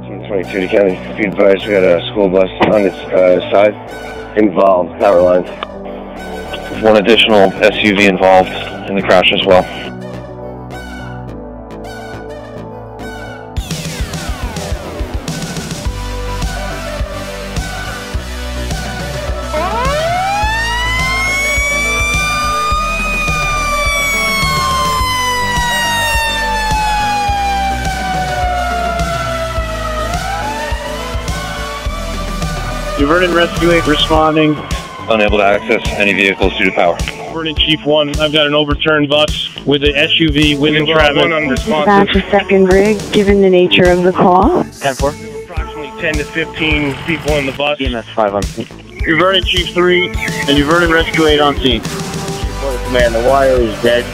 1922 to County. Be advised, we got a school bus on its uh, side, involved power lines. One additional SUV involved in the crash as well. Vernon Rescue 8 responding. Unable to access any vehicles due to power. Vernon Chief 1, I've got an overturned bus with an SUV with entrapment. Dispatch a second rig, given the nature of the call. 10 4. Approximately 10 to 15 people in the bus. EMS 5 on scene. New Vernon Chief 3 and New Vernon Rescue 8 on scene. Command, the wire is dead.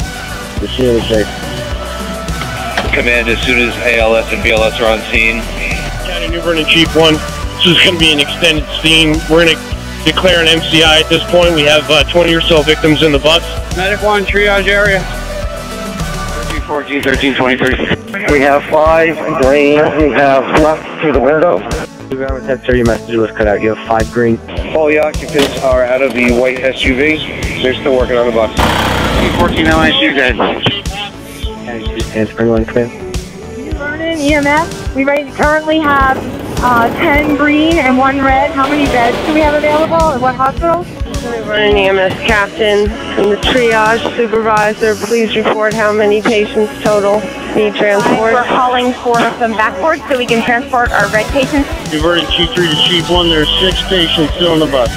The scene is safe. Command, as soon as ALS and BLS are on scene, County New Vernon Chief 1, this is going to be an extended scene. We're going to declare an MCI at this point. We have uh, 20 or so victims in the bus. Medic 1, triage area. 14, 13, 20, 30. We have five green. We have left through the window. The government said 30 messages was cut out. You have five green. All the occupants are out of the white SUV. They're still working on the bus. 14 LSU dead. And Springland command. Vernon EMS, we right- currently have uh, 10 green and 1 red. How many beds do we have available at what hospital? Vernon EMS captain and the triage supervisor, please report how many patients total need transport. We're calling for some backboards so we can transport our red patients. New Vernon Chief 3 to Chief 1, there's six patients still in the bus.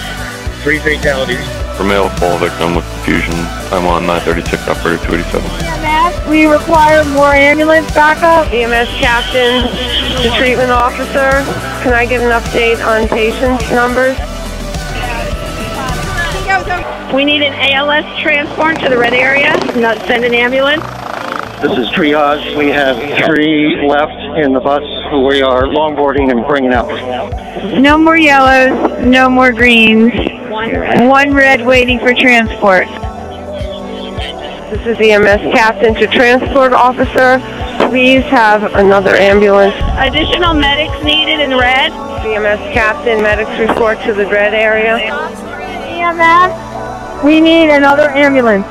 Three fatalities. For male fall victim with confusion, I'm on 936 operator 287. EMS, we require more ambulance backup. EMS captain to treatment officer, can I get an update on patients numbers? We need an ALS transport to the red area. Not send an ambulance. This is triage. We have three left in the bus who we are longboarding and bringing out. No more yellows, no more greens. One red waiting for transport. This is EMS captain to transport officer, please have another ambulance. Additional medics needed in red. EMS captain, medics report to the red area. EMS, we need another ambulance.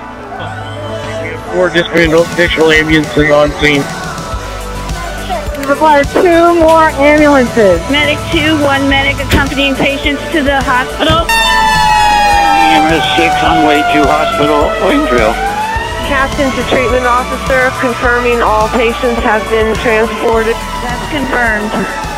Four additional ambulances on scene. We require two more ambulances. Medic 2, one medic accompanying patients to the hospital. EMS 6 on way to hospital. Waynesville. Captain to treatment officer, confirming all patients have been transported. That's confirmed.